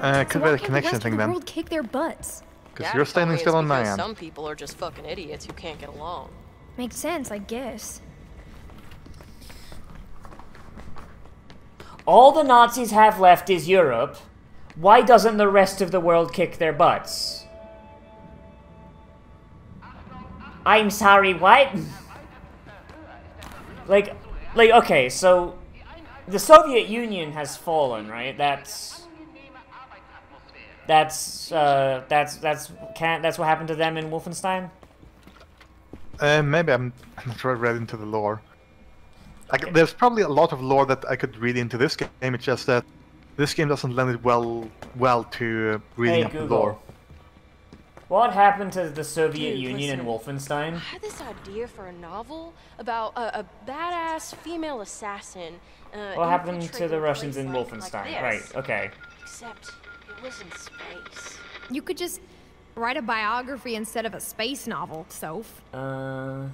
Uh, could why be a the connection rest of thing the then. world kick their butts? Because That you're standing still on my end. Some people are just fucking idiots who can't get along. Makes sense, I guess. All the Nazis have left is Europe. Why doesn't the rest of the world kick their butts? I'm sorry, what? like, like, okay, so the Soviet Union has fallen, right? That's that's uh, that's that's can that's what happened to them in Wolfenstein. Uh, maybe I'm I'm not read into the lore. Like, there's probably a lot of lore that I could read into this game. It's just that this game doesn't lend it well well to uh, reading Hey up the Google, lore. what happened to the Soviet Dude, Union in. Wolfenstein? I had this idea for a novel about a, a badass female assassin. Uh, What happened to the Russians in Wolfenstein? like right. Okay. Except it was in space. You could just write a biography instead of a space novel, Soph. Uh,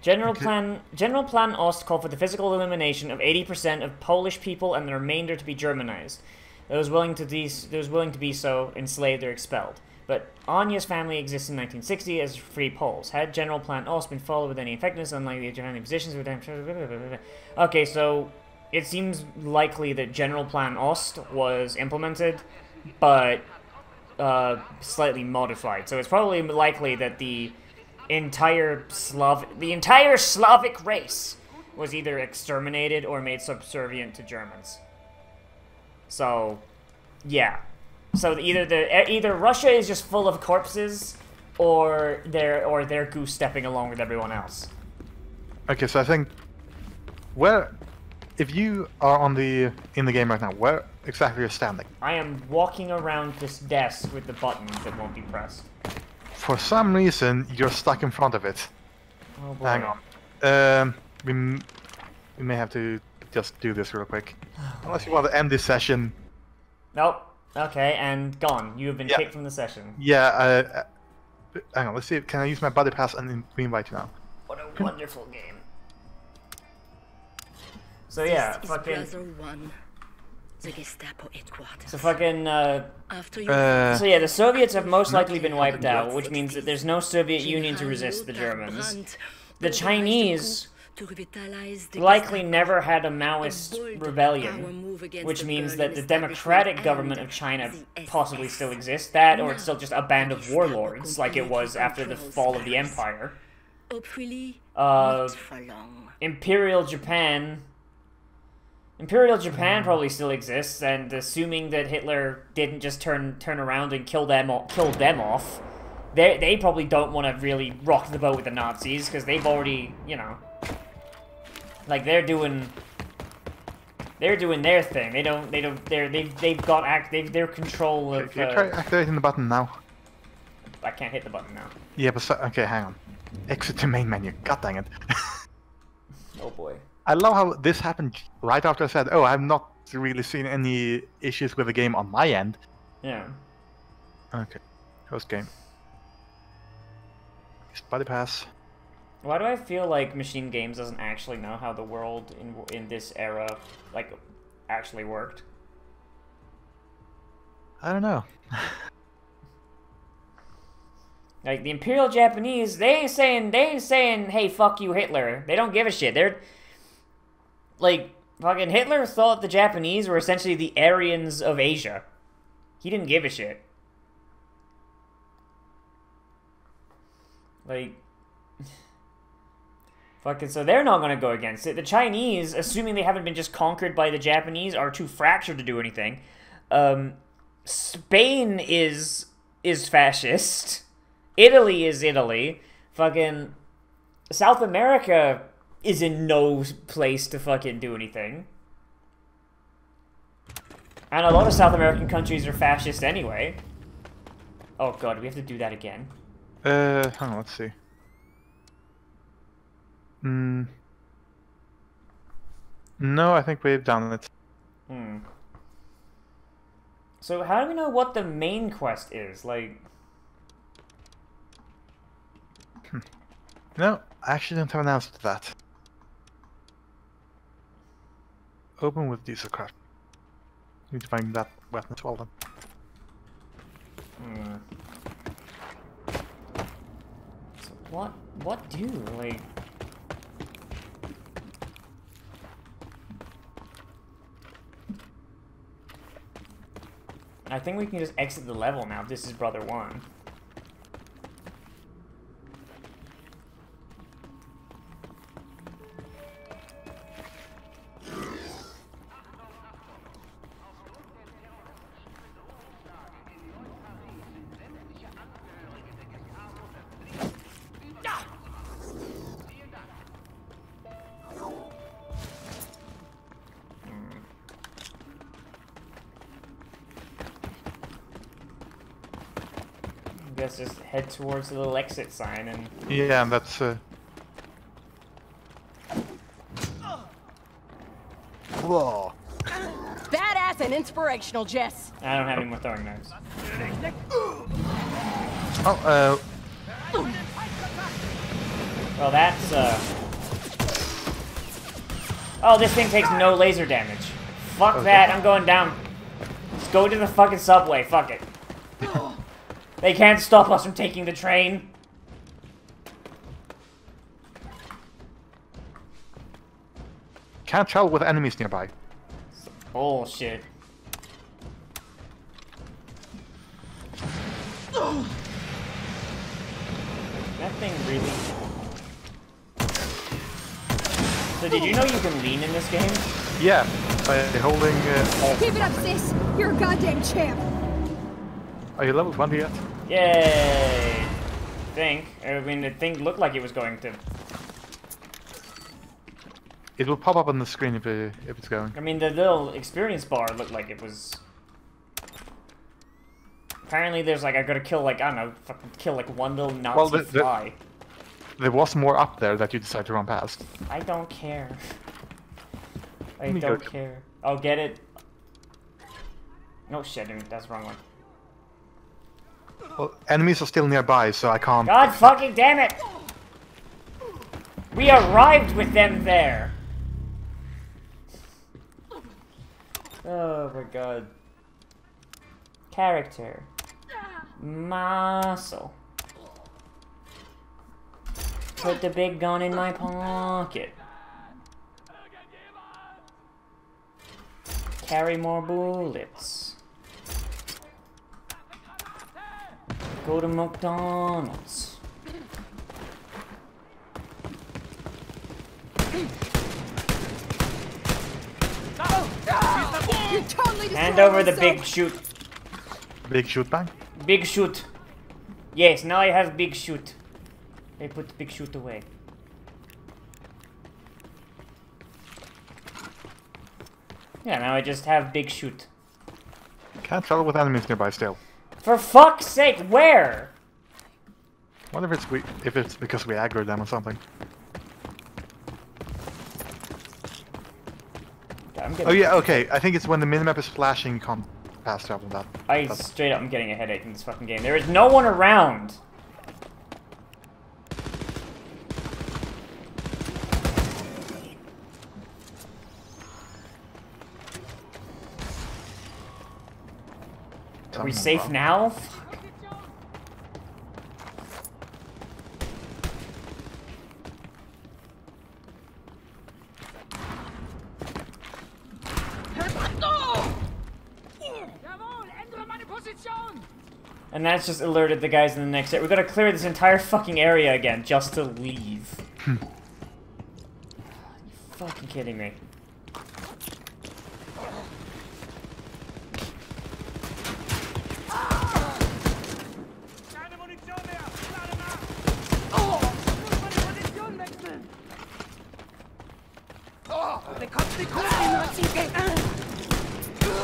General Plan General Plan Ost called for the physical elimination of 80% of Polish people and the remainder to be Germanized. Those willing to be those willing to be so enslaved or expelled. But Anya's family exists in 1960 as free Poles. Had General Plan Ost been followed with any effectiveness, unlike the German positions with them. Okay, so it seems likely that General Plan Ost was implemented, but uh, slightly modified. So it's probably likely that the entire Slav, the entire Slavic race, was either exterminated or made subservient to Germans. So, yeah. So either the either Russia is just full of corpses, or they're or they're goose stepping along with everyone else. Okay, so I think where if you are on the in the game right now, where exactly you're standing? I am walking around this desk with the buttons that won't be pressed. For some reason, you're stuck in front of it. Oh boy. Hang on. Um, we, m- we may have to just do this real quick. Unless you want to end this session. Nope. Okay, and gone. You have been Yeah. kicked from the session. Yeah, uh, uh, hang on, let's see. Can I use my buddy pass and then reinvite you now? What a wonderful game. So yeah, this is fucking. Brother One, the Gestapo headquarters. So fucking. Uh, After you Uh, so yeah, the Soviets have most likely been wiped out, which means that there's no Soviet Union to resist the Germans. The Chinese coup to revitalize the likely never had a A Maoist rebellion, which means that the democratic government of China possibly still exists. That, or it's still just a band of warlords, like it was after the fall of the Empire. Hopefully, Uh, not for long. Imperial Japan. Imperial Japan probably still exists, and assuming that Hitler didn't just turn turn around and kill them o- kill them off, they they probably don't want to really rock the boat with the Nazis because they've already you know, like they're doing. They're doing their thing. They don't. They don't. They're. They've. They've got act. They've. Their control of. Can you try Uh, activating the button now? I can't hit the button now. Yeah, but so, okay, hang on. Exit to main menu. God dang it. Oh boy. I love how this happened right after I said, "Oh, I've not really seen any issues with the game on my end." Yeah. Okay, host game. Buddy pass. Why do I feel like Machine Games doesn't actually know how the world in in this era like actually worked? I don't know. Like the Imperial Japanese, they ain't saying they ain't saying, "Hey, fuck you, Hitler." They don't give a shit. They're like fucking Hitler thought the Japanese were essentially the Aryans of Asia. He didn't give a shit. Like fucking so they're not going to go against it. The Chinese, assuming they haven't been just conquered by the Japanese, are too fractured to do anything. Um Spain is is fascist. Italy is Italy. Fucking South America is in no place to fucking do anything. And a lot of South American countries are fascist anyway. Oh god, we have to do that again? Uh, hang on, let's see. Hmm. No, I think we've done it. Hmm. So how do we know what the main quest is? Like, No, I actually don't have an answer to that. Open with diesel craft. Need to find that weapon as well then. Hmm. So what? What do like? I think we can just exit the level now. This is brother one. Guess just head towards the little exit sign and Yeah, and that's. Uh... Whoa. Badass and inspirational, Jess. I don't have any more throwing knives. Oh, uh, Well, that's uh. Oh, this thing takes no laser damage. Fuck Okay. that! I'm going down. Let's go to the fucking subway. Fuck it. They can't stop us from taking the train. can't travel with enemies nearby. Bullshit. That thing really. So did you know you can lean in this game? Yeah, by holding. Uh, alt. Keep it up, sis. You're a goddamn champ. Are you level 20 yet? Yay! Think. I mean, the thing looked like it was going to. It will pop up on the screen if, it, if it's going. I mean, the little experience bar looked like it was. Apparently, there's like I gotta kill like I don't know, fucking kill like one little Nazi Well, the- the- fly. There was more up there that you decided to run past. I don't care. I don't care. I'll get it. No shit, dude, that's the wrong one. Well, enemies are still nearby, so I can't. God fucking damn it! We arrived with them there. Oh my god. Character. Muscle. Put the big gun in my pocket. Carry more bullets. Go to McDonald's. Totally Hand destroyed over the big shoot. Big shoot bang. Big shoot. Yes, now I have big shoot. I put big shoot away. Yeah, now I just have big shoot. Can't travel with enemies nearby still. For fuck's sake, where? I wonder if it's we, if it's because we aggroed them or something. Oh yeah, okay. I think it's when the minimap is flashing, you can't pass travel that. I straight up am getting a headache in this fucking game. There is no one around. Are we safe now? And that's just alerted the guys in the next area. We gotta clear this entire fucking area again just to leave. Hmm. you fucking kidding me.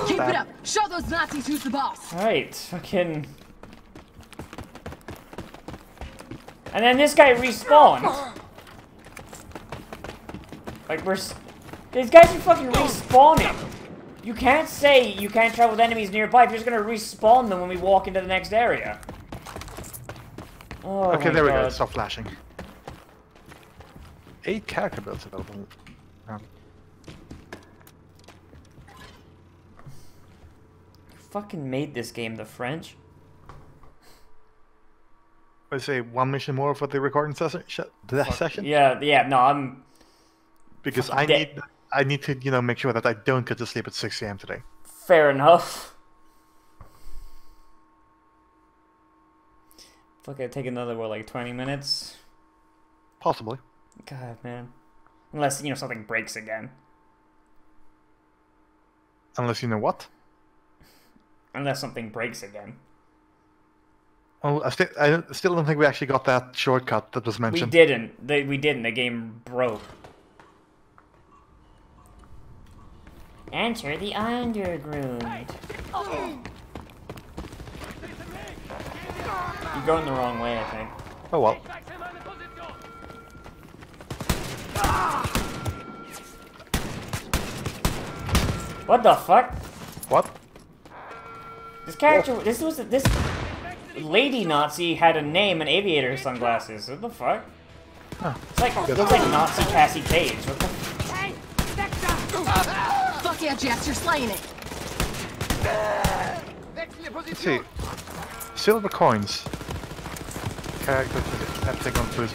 Keep it up. Show those Nazis who's the boss. Alright, fucking. And then this guy respawned. Like, we're. These guys are fucking respawning. You can't say you can't travel with enemies nearby if you're just gonna respawn them when we walk into the next area. Oh, Okay, my there we go. God. It flashing. Eight character builds available. Fucking made this game? The French? I say one mission more for the recording session. The session. Yeah, yeah. No, I'm. Because I dead. need I need to you know make sure that I don't get to sleep at 6 a.m. today. Fair enough. Fuck, it take another what, like twenty minutes? Possibly. God, man. Unless you know something breaks again. Unless you know what. Unless something breaks again. Oh, I, sti- I still don't think we actually got that shortcut that was mentioned. We didn't. They, we didn't. The game broke. Enter the underground. You're going the wrong way, I think. Oh well. What the fuck? What? This character, this was this lady Nazi had a name and aviator sunglasses. What the fuck? It's like it's like Nazi Cassie Cage. What the? Fuck yeah, Jess, you're slaying it. Let's see. Silver coins. Character to Heptagon Blue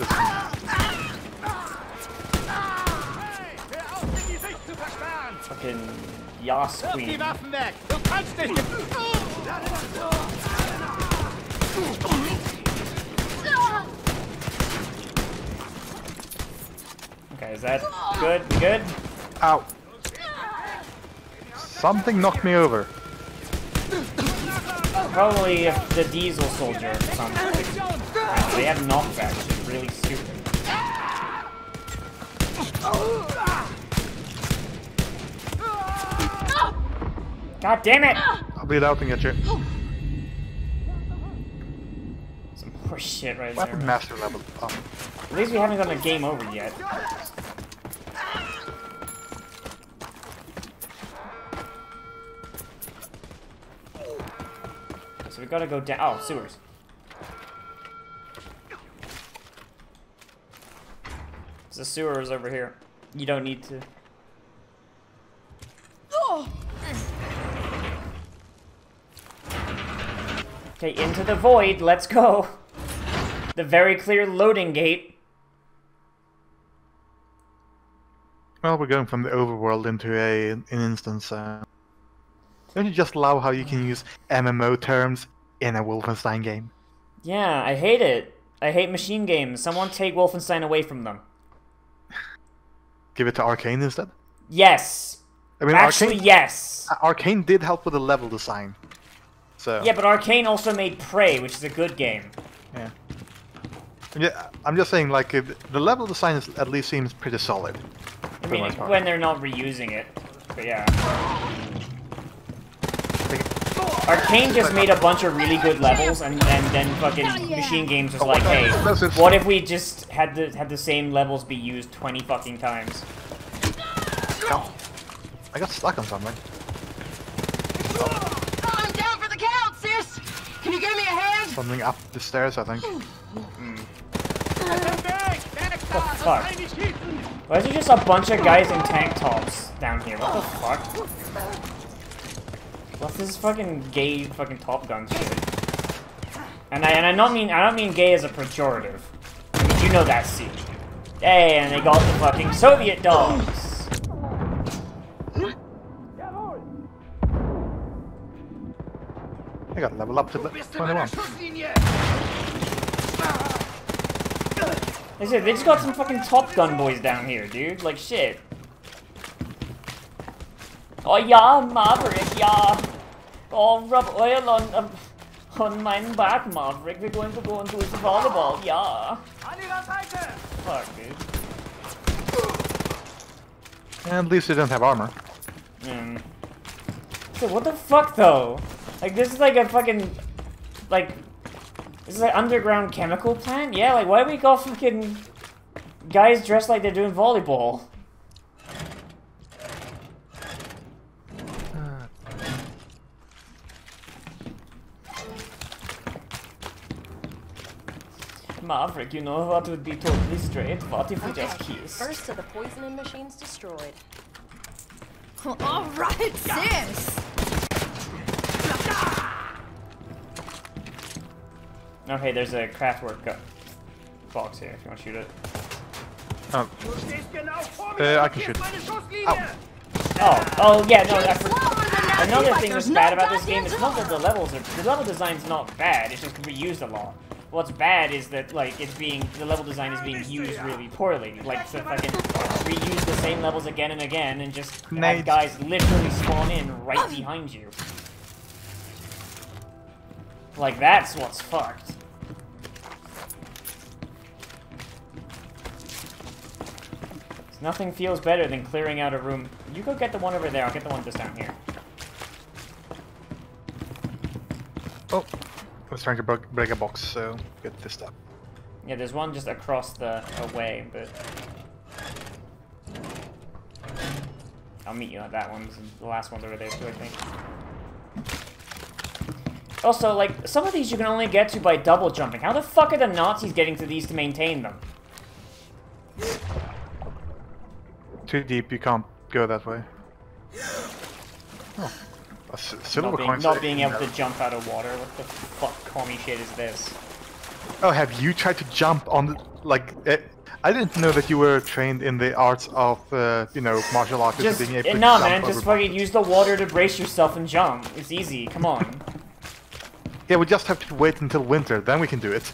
Fucking Yas Queen. Okay, is that good? Good? Ow. Something knocked me over. Probably if the diesel soldier or something. They have knockback, which is really stupid. God damn it! I'll bleed out and get you. Some horse shit right there. Weapon master level up. At least we haven't gotten a game over yet. So we gotta go down. Oh, sewers. The sewer is over here. You don't need to. Oh. Okay, into the void. Let's go. The very clear loading gate. Well, we're going from the overworld into a an instance. Uh, don't you just love how you can use MMO terms in a Wolfenstein game? Yeah, I hate it. I hate machine games. Someone take Wolfenstein away from them. Give it to Arcane instead. Yes. I mean, Actually, Arcane, yes. Arcane did help with the level design. So Yeah, but Arcane also made Prey, which is a good game. yeah. Yeah, I'm just saying, like the level design is, at least seems pretty solid. I mean, most part. when they're not reusing it. But yeah. Arcane just made a bunch of really good levels, and, and then fucking Machine Games was oh, like, hey, what if we just had the had the same levels be used 20 fucking times? Ow. I got stuck on something. Something up the stairs, I think. Fuck. Why is there just a bunch of guys in tank tops down here? What the fuck? What's this fucking gay fucking Top Gun shit? And I and I don't mean I don't mean gay as a pejorative. I mean you know that scene. Hey, and they got the fucking Soviet dogs. I got level up to the 21. They said they just got some fucking Top Gun boys down here, dude. Like shit. Oh yeah, Maverick, yeah. Oh, rub oil on um, on my back, Maverick. We're going to go into his volleyball, yeah. Fuck, dude. And at least they don't have armor. Mm. What the fuck though? Like this is like a fucking like this is an underground chemical plant? Yeah, like why do we got fucking guys dressed like they're doing volleyball? Maverick, you know what would be totally straight? What if we just kiss? First of the poisoning machines destroyed. All right, sis. Oh, okay, there's a craftwork uh, box here if you want to shoot it. Um. Uh, I can shoot. Oh, oh yeah, no, I forgot. Another thing that's bad about this game is not that the levels are the level design's not bad. It's just reused a lot. What's bad is that like it's being the level design is being used really poorly. Like the fucking reuse the same levels again and again and just have guys literally spawn in right behind you. Like that's what's fucked. Nothing feels better than clearing out a room. You go get the one over there. I'll get the one just down here. Oh, I was trying to break, break a box, so get this stuff. Yeah, there's one just across the away, but I'll meet you at that one. The last one's over there too, I think. Also, like some of these you can only get to by double jumping. How the fuck are the Nazis getting to these to maintain them? Too deep, you can't go that way. Oh, a silver Not being, not being able to jump out of water. What the fuck commie shit is this? Oh, have you tried to jump on the like? I didn't know that you were trained in the arts of, uh, you know, martial arts. Just being able eh, to no, man. Just fucking use the water to brace yourself and jump. It's easy. Come on. Yeah, we just have to wait until winter, then we can do it.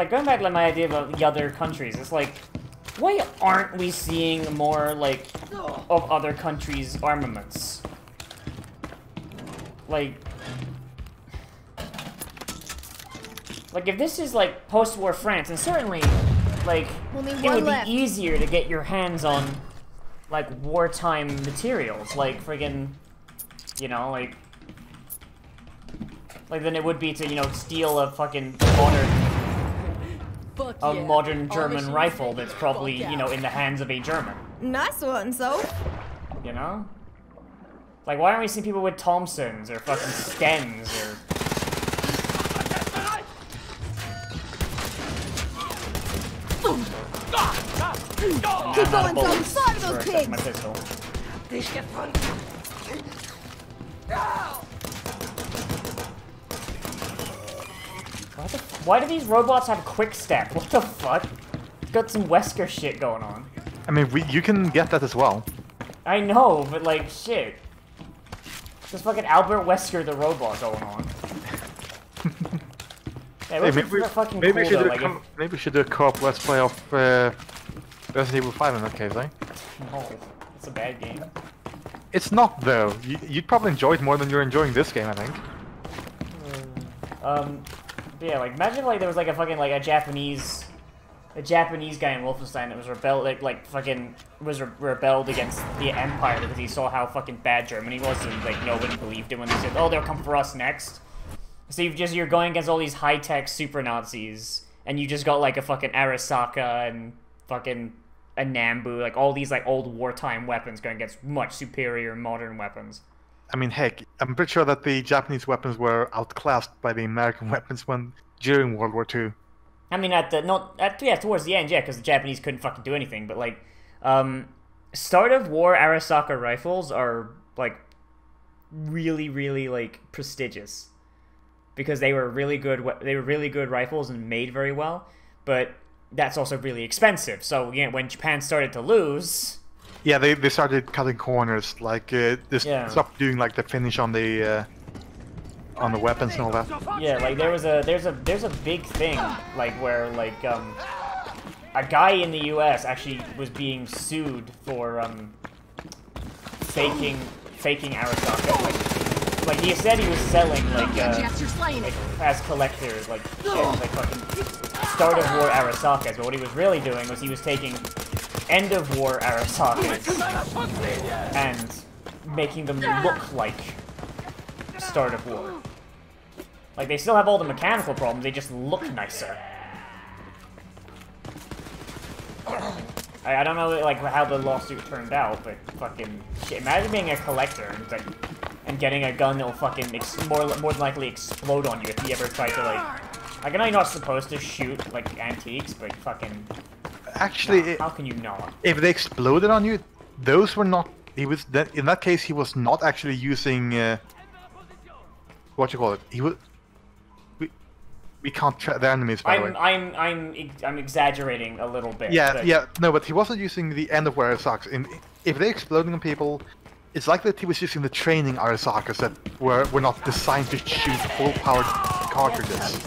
Like, going back to like, my idea about the other countries, it's like, why aren't we seeing more like of other countries' armaments? Like, like if this is like post-war France, and certainly, like, We'll it would left. be easier to get your hands on like wartime materials, like friggin', you know, like like than it would be to you know steal a fucking modern a yeah. modern German rifle that's probably Fuck you know in the hands of a German, Nice one, so. you know. Like why aren't we seeing people with Thompsons or fucking Stens or Keep I'm out going, of son. bullets Slide those for except pigs. my pistol. What the f- Why do these robots have quick step? What the fuck? It's got some Wesker shit going on. I mean, we, you can get that as well. I know, but like, shit. There's fucking Albert Wesker the robot going on. yeah, Hey, maybe, we- fucking maybe, cool we should though, do a like, co- maybe we should do a co-op let's play of uh, Resident Evil 5 in that case, eh? no, it's a bad game. It's not though. You, you'd probably enjoy it more than you're enjoying this game, I think. Um, but yeah, like imagine like there was like a fucking like a Japanese, a Japanese guy in Wolfenstein that was rebelled like like fucking was re- rebelled against the Empire because he saw how fucking bad Germany was and like nobody believed him when they said, oh they'll come for us next. So you've just you're going against all these high tech super Nazis and you just got like a fucking Arisaka and fucking a Nambu like all these like old wartime weapons going against much superior modern weapons. I mean, heck, I'm pretty sure that the Japanese weapons were outclassed by the American weapons when during World War II. I mean, at the not at yeah towards the end, yeah, because the Japanese couldn't fucking do anything. But like, um, start of war Arisaka rifles are like really, really like prestigious because they were really good. They were really good rifles and made very well, but that's also really expensive. So yeah, when Japan started to lose, Yeah, they, they started cutting corners, like uh, they Yeah. stopped doing like the finish on the uh, on the weapons and all that. Yeah, like there was a there's a there's a big thing like where like um a guy in the U.S. actually was being sued for um faking faking Arisaka. Like, like he said he was selling like uh, like as collectors like shit, like fucking start of war Arisakas. But what he was really doing was he was taking end of war Arisakas and making them look like start of war. Like they still have all the mechanical problems, they just look nicer. I, I don't know like how the lawsuit turned out, but fucking shit. Imagine being a collector and like and getting a gun that'll fucking more more than likely explode on you if you ever try to like. Like I know you're not supposed to shoot like antiques, but fucking Actually, it- how can you not? if they exploded on you, those were not. He was that in that case. He was not actually using. Uh, what you call it? He was. We, we can't track the enemies by I'm way. I'm I'm I'm exaggerating a little bit. Yeah, but- yeah, no, but he wasn't using the end of where socks. In if they're exploding on people, it's likely that he was using the training Arisakas that were were not designed to shoot full powered cartridges.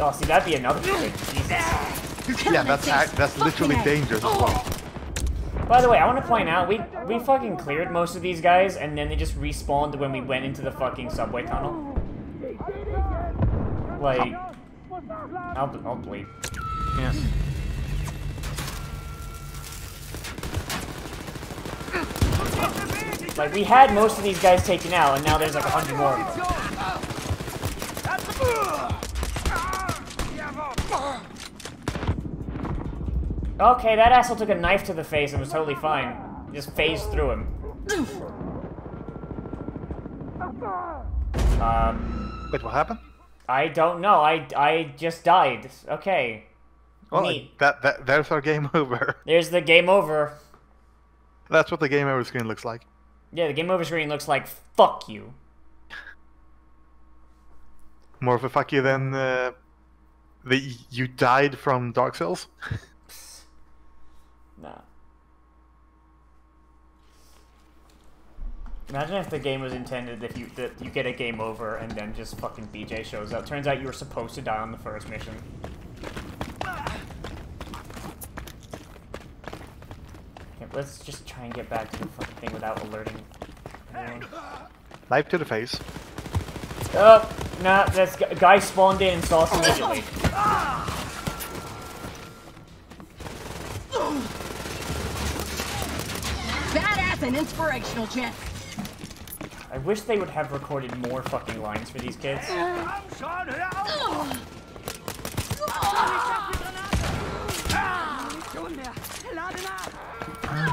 Oh, see, that'd be another thing. Jesus. Yeah, that's act- that's literally dangerous as well. By the way, I want to point out we we fucking cleared most of these guys, and then they just respawned when we went into the fucking subway tunnel. Like, I'll I'll bleep. Yeah. Like we had most of these guys taken out, and now there's like a hundred more of them. Okay, that asshole took a knife to the face and was totally fine. Just phased through him. Um, Wait, what happened? I don't know. I, I just died. Okay. Well, Neat. that that there's our game over. There's the game over. That's what the game over screen looks like. Yeah, the game over screen looks like fuck you. More of a fuck you than uh, the you died from Dark Souls. Nah. Imagine if the game was intended that you that you get a game over and then just fucking BJ shows up. Turns out you were supposed to die on the first mission. Okay, let's just try and get back to the fucking thing without alerting everyone. Knife to the face. Oh, nah, that's guy spawned in and saw us immediately. Ah! Badass and inspirational, chant. I wish they would have recorded more fucking lines for these kids. Ah,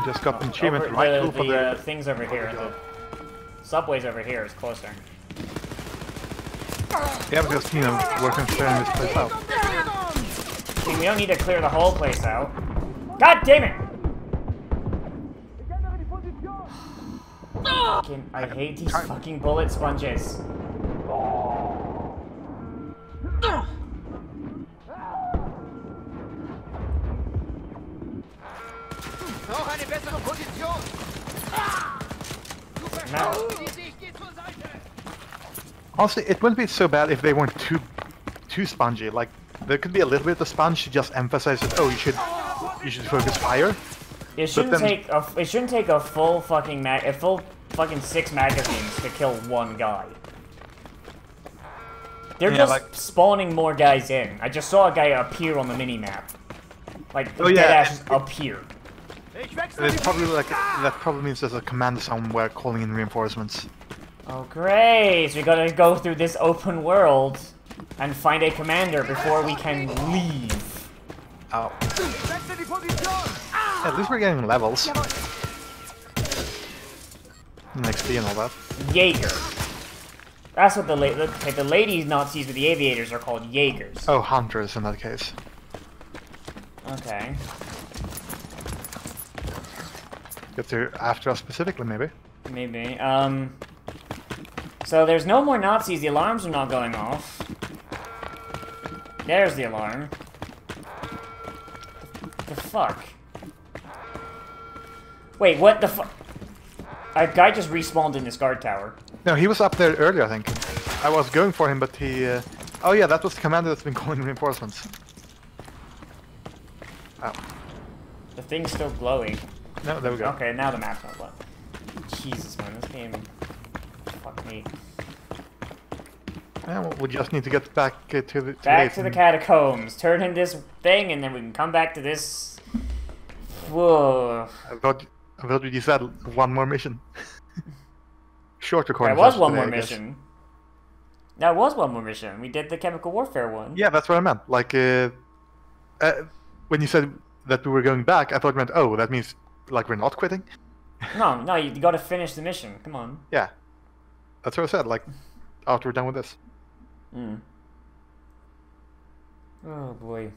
Just got an achievement Over- right the, tool for the, the. uh, things over here. The subways over here is closer. Yeah, but just you know working clearing this place out. See, we don't need to clear the whole place out. God damn it! Fucking, I hate these fucking bullet sponges. Now, Honestly, it wouldn't be so bad if they weren't too too spongy. Like there could be a little bit of the sponge to just emphasize that. Oh, you should you should focus fire. it shouldn't then- take a it shouldn't take a full fucking mag a full fucking six magazines to kill one guy. They're Yeah, just like- spawning more guys in. I just saw a guy appear on the mini map. Like Oh, dead yeah, ass and- just appeared. It's probably like that probably means there's a commander somewhere calling in reinforcements. Oh great! So we gotta go through this open world and find a commander before we can leave. Oh. At least we're getting levels. XP and all that. Jaeger. That's what the la the, okay, the lady Nazis with the aviators are called Jaegers. Oh, hunters in that case. Okay. Get to after us specifically, maybe. Maybe. Um. So there's no more Nazis. The alarms are not going off. There's the alarm. The fuck? Wait, what the fuck? A guy just respawned in this guard tower. No, he was up there earlier, I think. I was going for him, but he. Uh... Oh yeah, that was the commander that's been calling reinforcements. Oh, The thing's still glowing. no, there we go. Okay, now the map's not glowing. Jesus, man, this game. Fuck me. Yeah, well, we just need to get back uh, to the. Back to the catacombs. Turn in this thing, and then we can come back to this. Whoa. I thought, I thought you said one more mission. Short There recording. was one today, more mission. There was one more mission. We did the chemical warfare one. Yeah, that's what I meant. Like, uh, uh, when you said that we were going back, I thought it meant oh that means like we're not quitting. No, no, you gotta finish the mission. Come on. Yeah, that's what I said. Like after we're done with this. Hmm. Oh boy.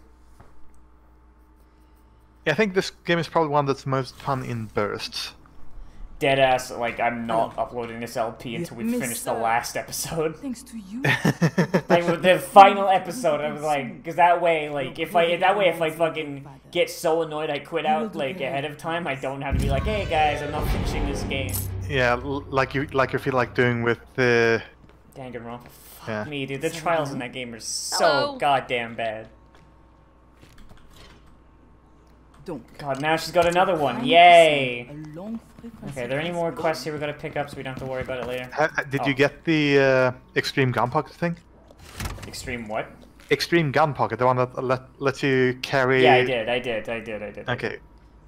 Yeah, I think this game is probably one that's most fun in bursts. Deadass, like, I'm not uploading this LP until we Miss, finish the last episode. Thanks to you. Like, the final episode, I was like, because that way, like, if I, that way, if I fucking get so annoyed I quit out, like, ahead of time, I don't have to be like, hey guys, I'm not finishing this game. Yeah, like you like you feel like doing with the. Danganronpa, fuck Yeah. me, dude. The trials in that game are so Hello. goddamn bad. God, now she's got another one. Yay! a long frequency Okay, are there any more quests here we gotta pick up so we don't have to worry about it later? Ha- ha- did Oh. you get the uh, extreme gun pocket thing? Extreme what? Extreme gun pocket, the one that let lets you carry. Yeah, I did, I did, I did, I did. Okay.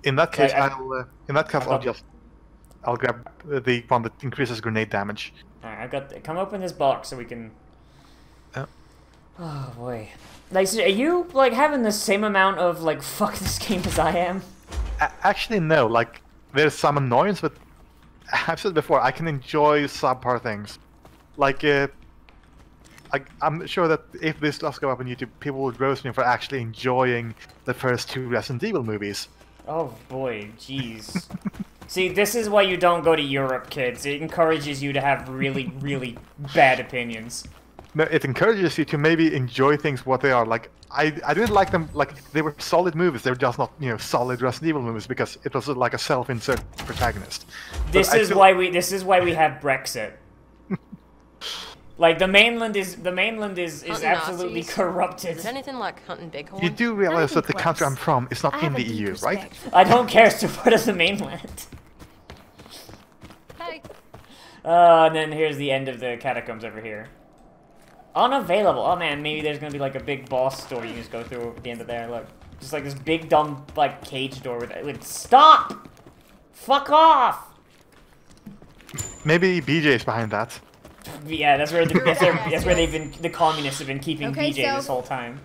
In that case, I- I'll. Uh, in that case, I I'll just. I'll grab uh, the one that increases grenade damage. Alright, I've got. come open this box so we can. Oh boy. Like, so are you like having the same amount of like fuck this game as I am? A- actually, no. Like, there's some annoyance, but I've said before, I can enjoy subpar things. Like, uh, I, I'm sure that if this does go up on YouTube, people would roast me for actually enjoying the first two Resident Evil movies. Oh boy, jeez. See, this is why you don't go to Europe, kids. It encourages you to have really, really bad opinions. No, it encourages you to maybe enjoy things what they are. Like, I, I didn't like them. Like, they were solid movies. They were just not, you know, solid Resident Evil movies because it was like a self-insert protagonist. This I is feel- why we. This is why we have Brexit. like the mainland is the mainland is is Hunting absolutely Nazis? corrupted. Is anything like hunting bighorn? You do realize that the country. I'm from is not I in the EU, right? respect for I don't care. So what is the mainland? Hey, Uh, and then here's the end of the catacombs over here. Unavailable. Oh man, maybe there's gonna be like a big boss door you can just go through at the end of there. Look, just like this big dumb like cage door with with stop. Fuck off. Maybe BJ's behind that. Yeah, that's where the, that's, where, that's where they've been. The communists have been keeping Okay, BJ so- this whole time.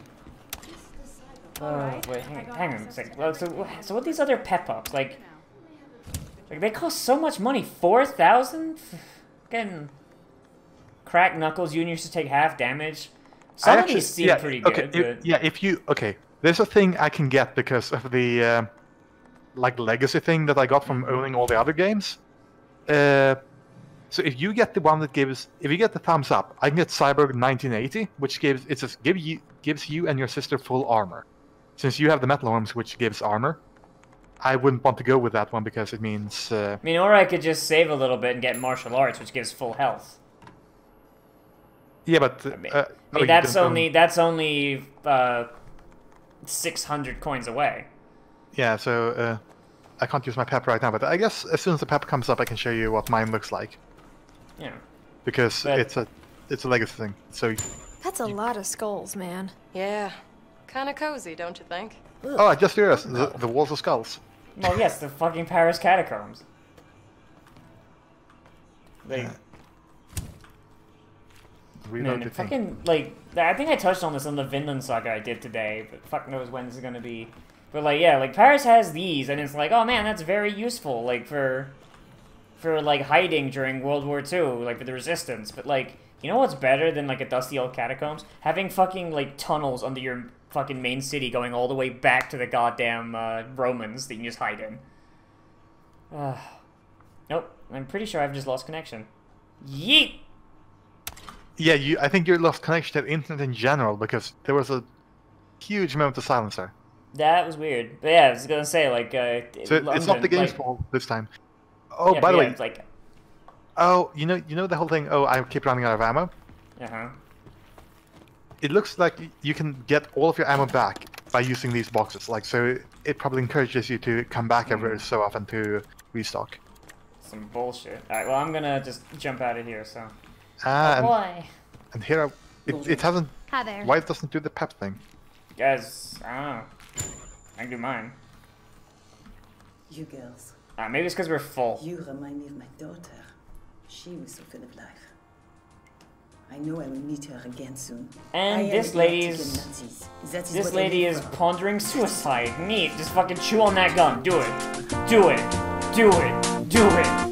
Oh wait, hang, hang on a second. Well, so, so what these other pep ups like? Like they cost so much money. Four thousand. Fucking. Crack knuckles. You and used to take half damage. Some I of actually- these seem yeah, pretty okay, good. if- but- yeah, if you okay, there's a thing I can get because of the uh, like legacy thing that I got from owning all the other games. Uh, so if you get the one that gives, if you get the thumbs up, I can get Cyborg 1980, which gives it says give you gives you and your sister full armor. Since you have the metal arms, which gives armor, I wouldn't want to go with that one because it means uh, I mean, or I could just save a little bit and get martial arts, which gives full health. Yeah, but I mean, uh, I oh, mean you that's don't own- only that's only uh, six hundred coins away. Yeah, so uh, I can't use my pep right now, but I guess as soon as the pep comes up, I can show you what mine looks like Yeah. because But- it's a it's a legacy thing. So That's a lot of skulls, man. yeah, kind of cozy, don't you think? oh, I just realized the, the walls of skulls. Well, yes, the fucking Paris catacombs. Like, Reload man, the thing. fucking like I think I touched on this on the Vinland saga I did today, but fuck knows when this is gonna be. But like, yeah, like Paris has these, and it's like, oh man, that's very useful, like for for like hiding during World War II, like for the resistance. But like, you know what's better than like a dusty old catacombs? Having fucking like tunnels under your fucking main city going all the way back to the goddamn uh, Romans that you can just hide in. Uh, nope, I'm pretty sure I've just lost connection. Yeet. Yeah, you. I think you lost connection to the internet in general because there was a huge moment of silence there. That was weird. But yeah, I was gonna say like uh, So it's not the game's like- fault this time. Oh, yeah, by the yeah, way, it's like oh, you know, you know the whole thing. Oh, I keep running out of ammo. uh huh. It looks like you can get all of your ammo back by using these boxes. Like, so it probably encourages you to come back every so often to restock. Some bullshit. Alright, well I'm gonna just jump out of here. So. Ah, and, Boy, and here, I, it, it hasn't. Hi there. Why it doesn't do the pep thing? guys, I don't know. I can do mine. You girls, Uh, maybe it's because we're full. you remind me of my daughter. She was so full of life. I know I will meet her again soon. And I this the lady is- That is This what lady is for. pondering suicide. Neat. Just fucking chew on that gun. Do it. Do it. Do it. Do it.